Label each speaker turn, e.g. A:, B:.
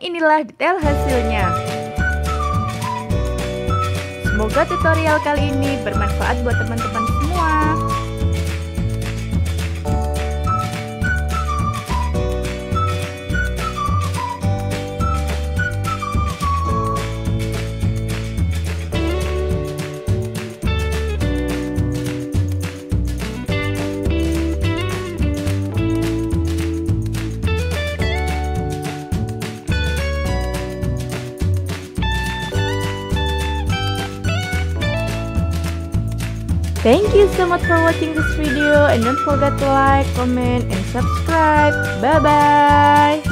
A: Inilah detail hasilnya. Semoga tutorial kali ini bermanfaat buat teman-teman Thank you so much for watching this video and don't forget to like, comment, and subscribe. Bye bye.